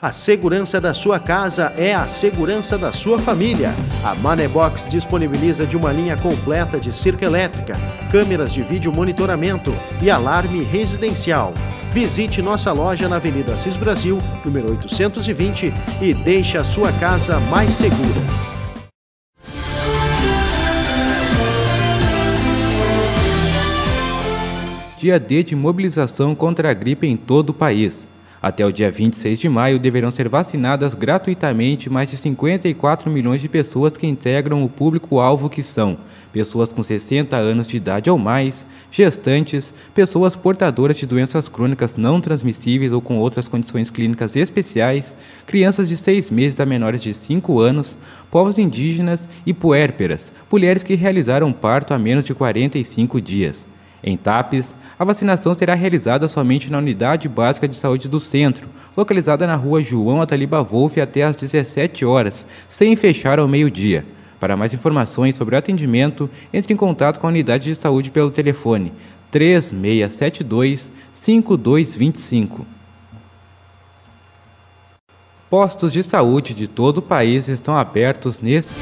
A segurança da sua casa é a segurança da sua família. A Manebox disponibiliza de uma linha completa de cerca elétrica, câmeras de vídeo monitoramento e alarme residencial. Visite nossa loja na Avenida Assis Brasil, número 820 e deixe a sua casa mais segura. Dia D de mobilização contra a gripe em todo o país. Até o dia 26 de maio deverão ser vacinadas gratuitamente mais de 54 milhões de pessoas que integram o público-alvo que são pessoas com 60 anos de idade ou mais, gestantes, pessoas portadoras de doenças crônicas não transmissíveis ou com outras condições clínicas especiais, crianças de 6 meses a menores de 5 anos, povos indígenas e puérperas, mulheres que realizaram parto há menos de 45 dias. Em TAPES, a vacinação será realizada somente na Unidade Básica de Saúde do Centro, localizada na rua João Ataliba Wolff até às 17 horas, sem fechar ao meio-dia. Para mais informações sobre o atendimento, entre em contato com a unidade de saúde pelo telefone 3672 5225. Postos de saúde de todo o país estão abertos neste